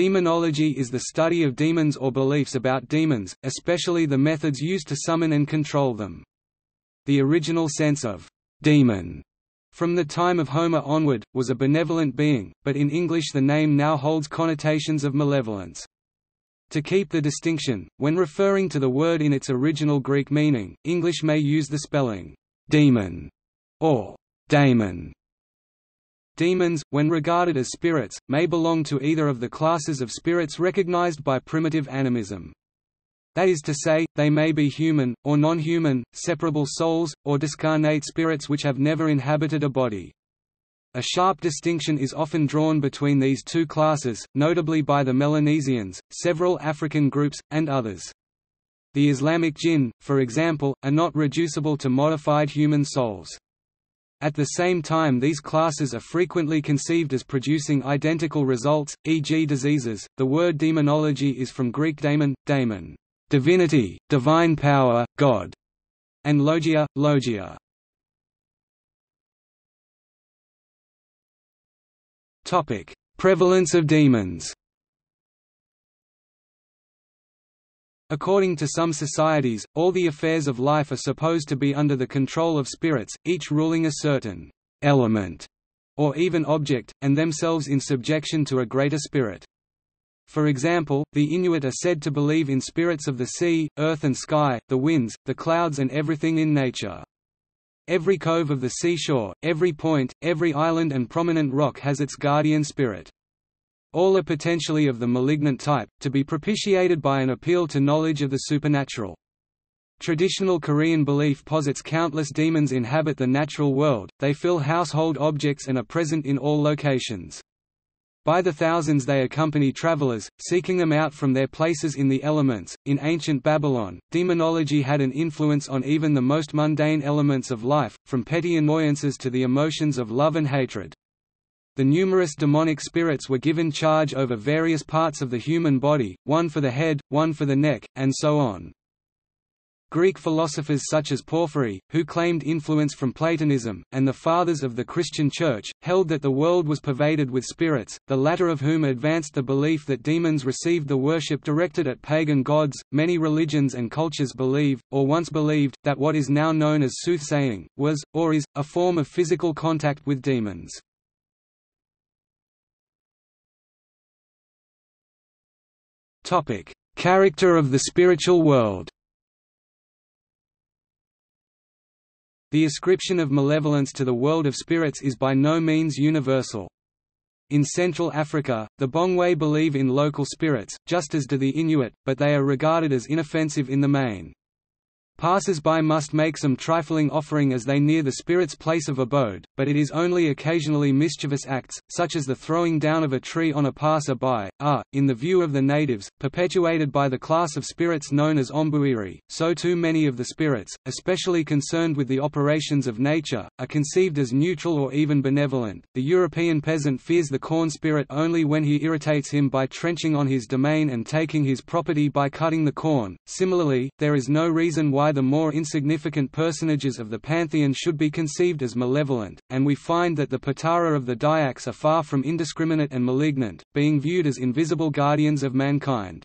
Demonology is the study of demons or beliefs about demons, especially the methods used to summon and control them. The original sense of «demon» from the time of Homer onward, was a benevolent being, but in English the name now holds connotations of malevolence. To keep the distinction, when referring to the word in its original Greek meaning, English may use the spelling «demon» or «daemon» Demons, when regarded as spirits, may belong to either of the classes of spirits recognized by primitive animism. That is to say, they may be human, or non-human, separable souls, or discarnate spirits which have never inhabited a body. A sharp distinction is often drawn between these two classes, notably by the Melanesians, several African groups, and others. The Islamic jinn, for example, are not reducible to modified human souls. At the same time these classes are frequently conceived as producing identical results, e.g. diseases. The word demonology is from Greek daemon, daemon, divinity, divine power, god, and logia, logia. Topic: Prevalence of demons. According to some societies, all the affairs of life are supposed to be under the control of spirits, each ruling a certain element or even object, and themselves in subjection to a greater spirit. For example, the Inuit are said to believe in spirits of the sea, earth and sky, the winds, the clouds and everything in nature. Every cove of the seashore, every point, every island and prominent rock has its guardian spirit. All are potentially of the malignant type, to be propitiated by an appeal to knowledge of the supernatural. Traditional Korean belief posits countless demons inhabit the natural world, they fill household objects and are present in all locations. By the thousands they accompany travelers, seeking them out from their places in the elements. In ancient Babylon, demonology had an influence on even the most mundane elements of life, from petty annoyances to the emotions of love and hatred. The numerous demonic spirits were given charge over various parts of the human body, one for the head, one for the neck, and so on. Greek philosophers such as Porphyry, who claimed influence from Platonism, and the Fathers of the Christian Church, held that the world was pervaded with spirits, the latter of whom advanced the belief that demons received the worship directed at pagan gods. Many religions and cultures believe, or once believed, that what is now known as soothsaying, was, or is, a form of physical contact with demons. Topic: Character of the spiritual world. The ascription of malevolence to the world of spirits is by no means universal. In Central Africa, the Mpongwe believe in local spirits, just as do the Inuit, but they are regarded as inoffensive in the main. Passers-by must make some trifling offering as they near the spirit's place of abode, but it is only occasionally mischievous acts, such as the throwing down of a tree on a passer-by, are, in the view of the natives, perpetuated by the class of spirits known as ombuiri. So too many of the spirits, especially concerned with the operations of nature, are conceived as neutral or even benevolent. The European peasant fears the corn spirit only when he irritates him by trenching on his domain and taking his property by cutting the corn. Similarly, there is no reason why why the more insignificant personages of the pantheon should be conceived as malevolent, and we find that the Petara of the Dyaks are far from indiscriminate and malignant, being viewed as invisible guardians of mankind.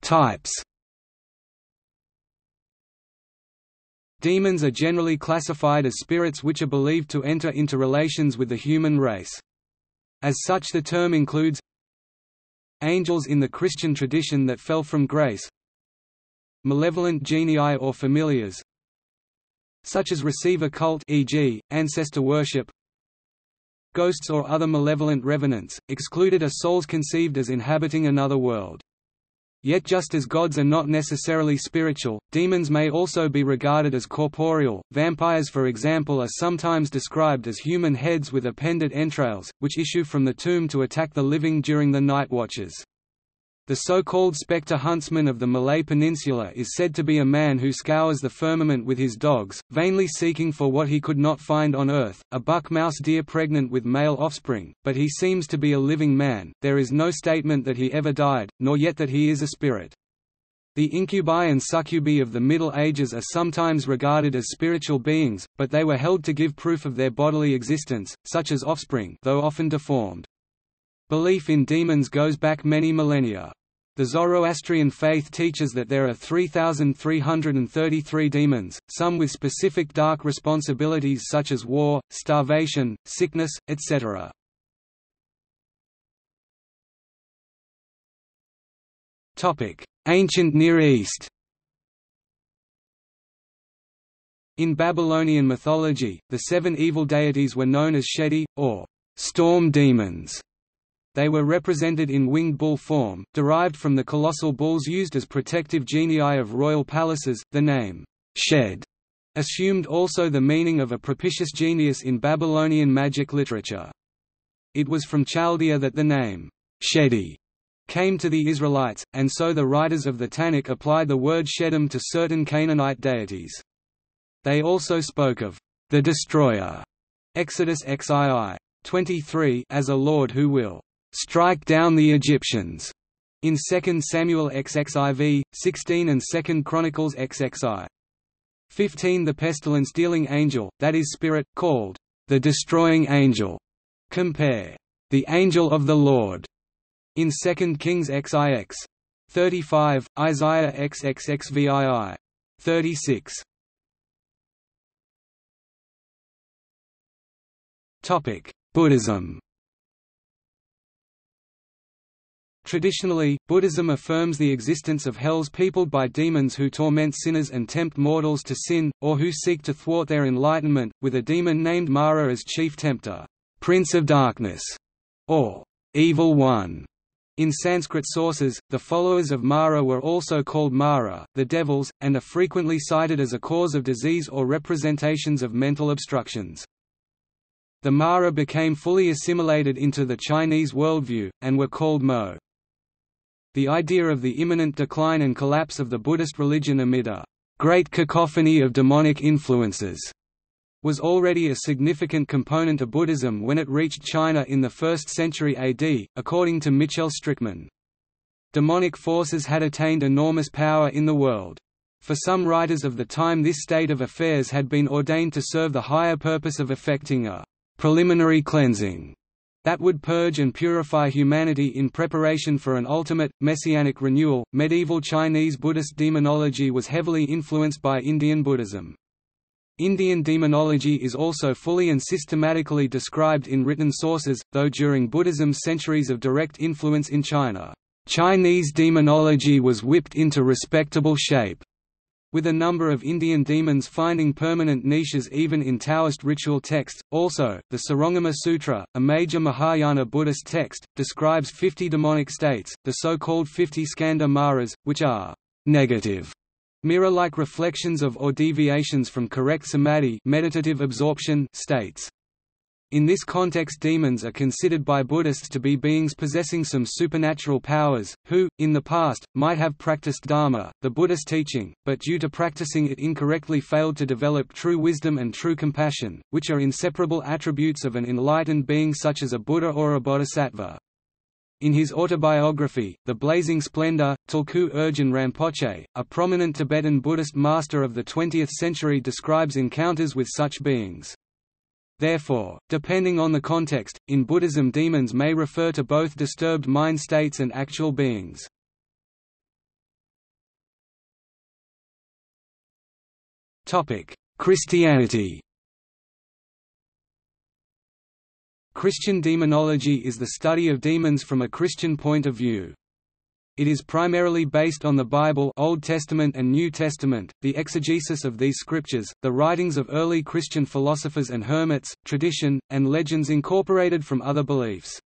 Types Demons are generally classified as spirits which are believed to enter into relations with the human race. As such the term includes Angels in the Christian tradition that fell from grace Malevolent genii or familiars such as receiver cult e.g., ancestor worship Ghosts or other malevolent revenants, excluded are souls conceived as inhabiting another world. Yet just as gods are not necessarily spiritual, demons may also be regarded as corporeal. Vampires for example are sometimes described as human heads with appended entrails, which issue from the tomb to attack the living during the night watches. The so-called spectre huntsman of the Malay Peninsula is said to be a man who scours the firmament with his dogs, vainly seeking for what he could not find on earth, a buck mouse deer pregnant with male offspring, but he seems to be a living man, there is no statement that he ever died, nor yet that he is a spirit. The incubi and succubi of the Middle Ages are sometimes regarded as spiritual beings, but they were held to give proof of their bodily existence, such as offspring though often deformed. Belief in demons goes back many millennia. The Zoroastrian faith teaches that there are 3,333 demons, some with specific dark responsibilities such as war, starvation, sickness, etc. Ancient Near East In Babylonian mythology, the seven evil deities were known as Shedu, or storm demons. They were represented in winged bull form, derived from the colossal bulls used as protective genii of royal palaces. The name, Shed, assumed also the meaning of a propitious genius in Babylonian magic literature. It was from Chaldea that the name, Shedu, came to the Israelites, and so the writers of the Tanakh applied the word Shedim to certain Canaanite deities. They also spoke of the Destroyer Exodus xii. 23 as a Lord who will strike down the Egyptians in 2 Samuel XXIV, 16 and 2 Chronicles XXI. 15 The pestilence-dealing angel, that is spirit, called the destroying angel. Compare the angel of the Lord in 2 Kings XIX. 35, Isaiah XXXVII. 36. Topic: Buddhism. Traditionally, Buddhism affirms the existence of hells peopled by demons who torment sinners and tempt mortals to sin, or who seek to thwart their enlightenment, with a demon named Mara as chief tempter, Prince of Darkness, or Evil One. In Sanskrit sources, the followers of Mara were also called Mara, the devils, and are frequently cited as a cause of disease or representations of mental obstructions. The Mara became fully assimilated into the Chinese worldview, and were called Mo. The idea of the imminent decline and collapse of the Buddhist religion amid a great cacophony of demonic influences was already a significant component of Buddhism when it reached China in the 1st century AD, according to Michel Strickmann. Demonic forces had attained enormous power in the world. For some writers of the time this state of affairs had been ordained to serve the higher purpose of effecting a preliminary cleansing that would purge and purify humanity in preparation for an ultimate, messianic renewal. Medieval Chinese Buddhist demonology was heavily influenced by Indian Buddhism. Indian demonology is also fully and systematically described in written sources, though during Buddhism's centuries of direct influence in China, Chinese demonology was whipped into respectable shape with a number of Indian demons finding permanent niches even in Taoist ritual texts. Also, the Surangama Sutra, a major Mahayana Buddhist text, describes 50 demonic states, the so-called 50 skandha maras, which are negative mirror-like reflections of or deviations from correct samadhi meditative absorption states. In this context demons are considered by Buddhists to be beings possessing some supernatural powers, who, in the past, might have practiced Dharma, the Buddhist teaching, but due to practicing it incorrectly failed to develop true wisdom and true compassion, which are inseparable attributes of an enlightened being such as a Buddha or a Bodhisattva. In his autobiography, The Blazing Splendor, Tulku Urgyen Rinpoche, a prominent Tibetan Buddhist master of the 20th century describes encounters with such beings. Therefore, depending on the context, in Buddhism demons may refer to both disturbed mind states and actual beings. Christianity Christian demonology is the study of demons from a Christian point of view. It is primarily based on the Bible Old Testament and New Testament, the exegesis of these scriptures, the writings of early Christian philosophers and hermits, tradition, and legends incorporated from other beliefs.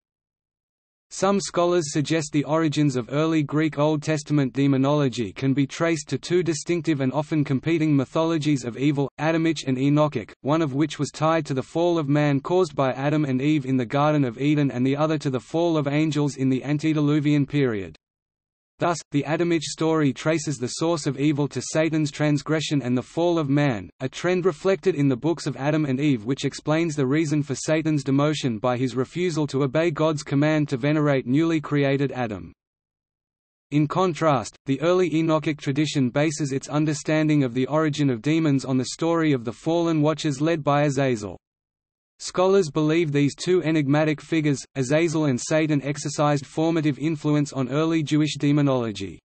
Some scholars suggest the origins of early Greek Old Testament demonology can be traced to two distinctive and often competing mythologies of evil, Adamic and Enochic, one of which was tied to the fall of man caused by Adam and Eve in the Garden of Eden and the other to the fall of angels in the antediluvian period. Thus, the Adamic story traces the source of evil to Satan's transgression and the fall of man, a trend reflected in the books of Adam and Eve which explains the reason for Satan's demotion by his refusal to obey God's command to venerate newly created Adam. In contrast, the early Enochic tradition bases its understanding of the origin of demons on the story of the fallen watchers led by Azazel. Scholars believe these two enigmatic figures, Azazel and Satan exercised formative influence on early Jewish demonology.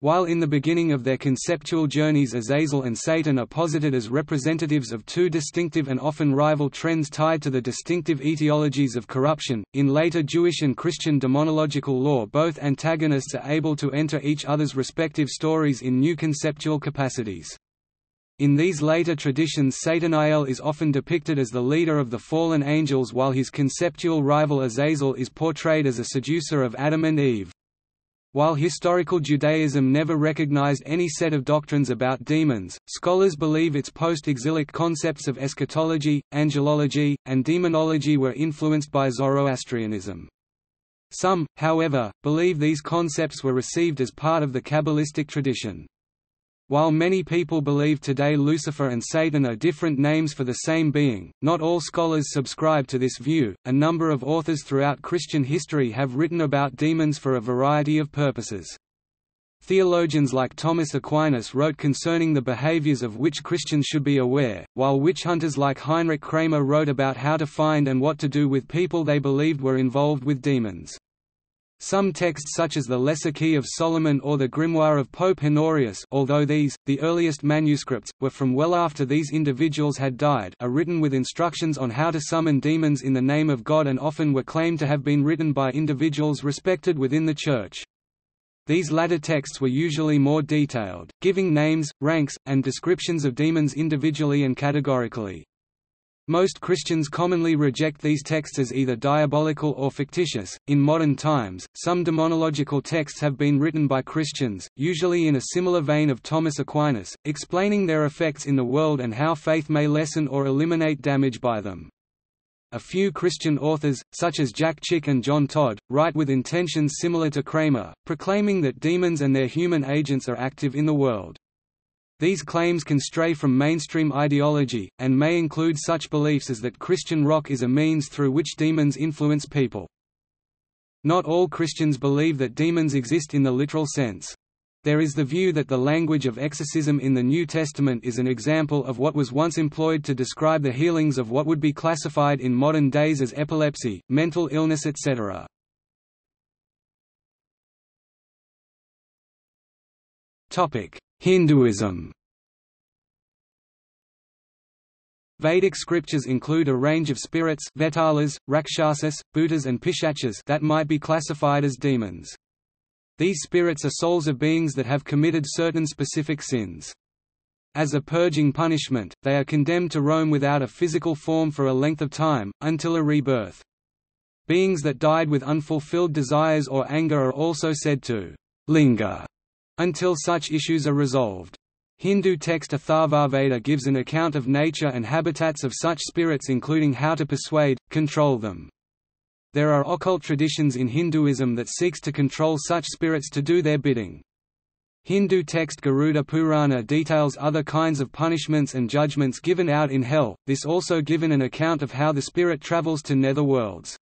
While in the beginning of their conceptual journeys Azazel and Satan are posited as representatives of two distinctive and often rival trends tied to the distinctive etiologies of corruption, in later Jewish and Christian demonological lore both antagonists are able to enter each other's respective stories in new conceptual capacities. In these later traditions Sataniel is often depicted as the leader of the fallen angels while his conceptual rival Azazel is portrayed as a seducer of Adam and Eve. While historical Judaism never recognized any set of doctrines about demons, scholars believe its post-exilic concepts of eschatology, angelology, and demonology were influenced by Zoroastrianism. Some, however, believe these concepts were received as part of the Kabbalistic tradition. While many people believe today Lucifer and Satan are different names for the same being, not all scholars subscribe to this view. A number of authors throughout Christian history have written about demons for a variety of purposes. Theologians like Thomas Aquinas wrote concerning the behaviors of which Christians should be aware, while witch hunters like Heinrich Kramer wrote about how to find and what to do with people they believed were involved with demons. Some texts such as the Lesser Key of Solomon or the Grimoire of Pope Honorius although these, the earliest manuscripts, were from well after these individuals had died are written with instructions on how to summon demons in the name of God and often were claimed to have been written by individuals respected within the Church. These latter texts were usually more detailed, giving names, ranks, and descriptions of demons individually and categorically. Most Christians commonly reject these texts as either diabolical or fictitious. In modern times, some demonological texts have been written by Christians, usually in a similar vein of Thomas Aquinas, explaining their effects in the world and how faith may lessen or eliminate damage by them. A few Christian authors, such as Jack Chick and John Todd, write with intentions similar to Kramer, proclaiming that demons and their human agents are active in the world. These claims can stray from mainstream ideology, and may include such beliefs as that Christian rock is a means through which demons influence people. Not all Christians believe that demons exist in the literal sense. There is the view that the language of exorcism in the New Testament is an example of what was once employed to describe the healings of what would be classified in modern days as epilepsy, mental illness etc. Hinduism Vedic scriptures include a range of spirits vetalas, rakshasas, bhutas and pishachas that might be classified as demons. These spirits are souls of beings that have committed certain specific sins. As a purging punishment, they are condemned to roam without a physical form for a length of time, until a rebirth. Beings that died with unfulfilled desires or anger are also said to linger until such issues are resolved. Hindu text Atharvaveda gives an account of nature and habitats of such spirits including how to persuade, control them. There are occult traditions in Hinduism that seeks to control such spirits to do their bidding. Hindu text Garuda Purana details other kinds of punishments and judgments given out in hell, this also given an account of how the spirit travels to nether worlds.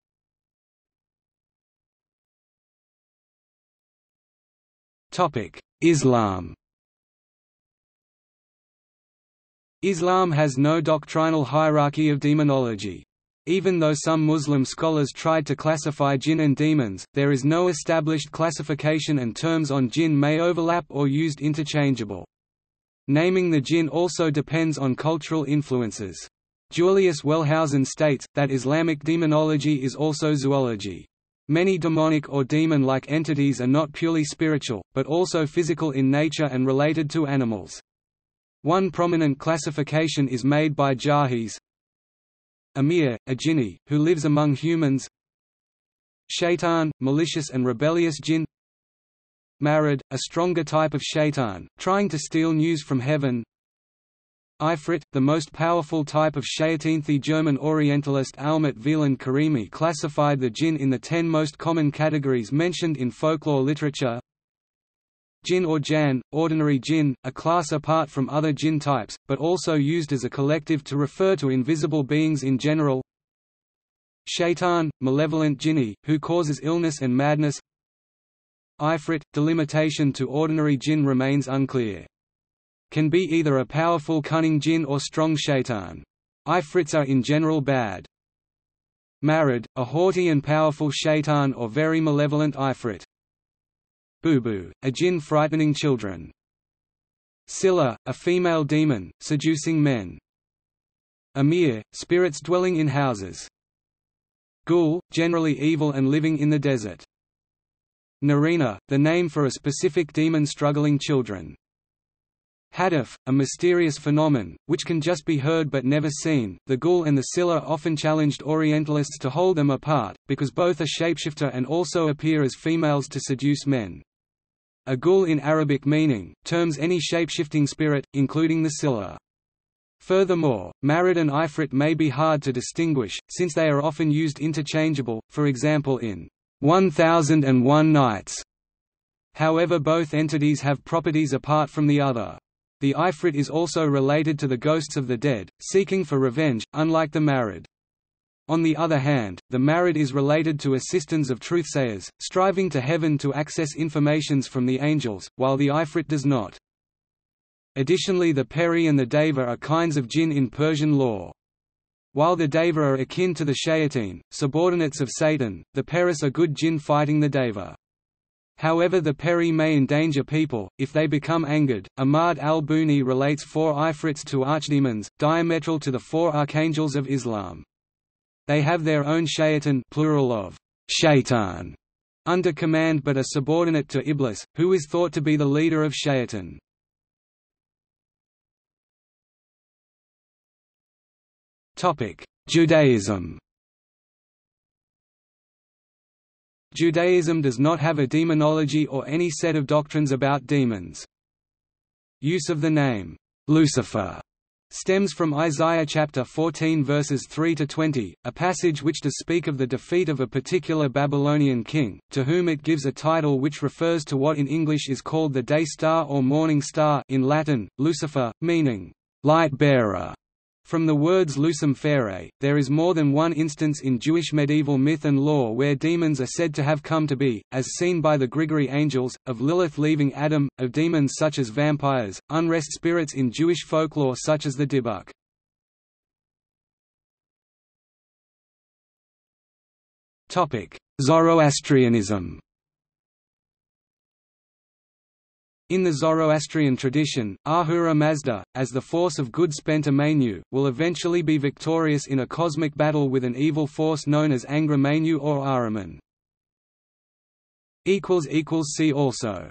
Islam Islam has no doctrinal hierarchy of demonology. Even though some Muslim scholars tried to classify jinn and demons, there is no established classification and terms on jinn may overlap or used interchangeable. Naming the jinn also depends on cultural influences. Julius Wellhausen states, that Islamic demonology is also zoology. Many demonic or demon-like entities are not purely spiritual, but also physical in nature and related to animals. One prominent classification is made by Jahiz Amir, a jinni, who lives among humans Shaitan, malicious and rebellious jinn Marid, a stronger type of shaitan, trying to steal news from heaven Ifrit, the most powerful type of shayateen. The German Orientalist Almut Wieland Karimi classified the jinn in the ten most common categories mentioned in folklore literature Jinn or Jan, ordinary jinn, a class apart from other jinn types, but also used as a collective to refer to invisible beings in general Shaitan, malevolent jinni, who causes illness and madness Ifrit, delimitation to ordinary jinn remains unclear. Can be either a powerful cunning jinn or strong shaitan. Ifrits are in general bad. Marid, a haughty and powerful shaitan or very malevolent ifrit. Bubu, a jinn frightening children. Scylla, a female demon, seducing men. Amir, spirits dwelling in houses. Ghul, generally evil and living in the desert. Narina, the name for a specific demon struggling children. Hadaf, a mysterious phenomenon, which can just be heard but never seen. The Ghul and the Scylla often challenged Orientalists to hold them apart, because both are shapeshifter and also appear as females to seduce men. A Ghul in Arabic meaning, terms any shapeshifting spirit, including the Scylla. Furthermore, Marid and Ifrit may be hard to distinguish, since they are often used interchangeable, for example in 1001 Nights. However both entities have properties apart from the other. The Ifrit is also related to the ghosts of the dead, seeking for revenge, unlike the Marid. On the other hand, the Marid is related to assistants of truthsayers, striving to heaven to access informations from the angels, while the Ifrit does not. Additionally the Peri and the Deva are kinds of jinn in Persian lore. While the Deva are akin to the Shayateen, subordinates of Satan, the Peris are good jinn fighting the Deva. However the Peri may endanger people, if they become angered. Ahmad al-Buni relates four Ifrits to archdemons, diametral to the four archangels of Islam. They have their own Shayatan plural of shaitan, under command but are subordinate to Iblis, who is thought to be the leader of Shayatan. Judaism Judaism does not have a demonology or any set of doctrines about demons. Use of the name, Lucifer, stems from Isaiah chapter 14 verses 3 to 20, a passage which does speak of the defeat of a particular Babylonian king, to whom it gives a title which refers to what in English is called the day star or morning star in Latin, Lucifer, meaning light bearer. From the words lucem ferre, there is more than one instance in Jewish medieval myth and lore where demons are said to have come to be, as seen by the Grigori angels, of Lilith leaving Adam, of demons such as vampires, unrest spirits in Jewish folklore such as the Dybbuk. Zoroastrianism In the Zoroastrian tradition, Ahura Mazda, as the force of good Spenta Mainyu, will eventually be victorious in a cosmic battle with an evil force known as Angra Mainyu or Ahriman. See also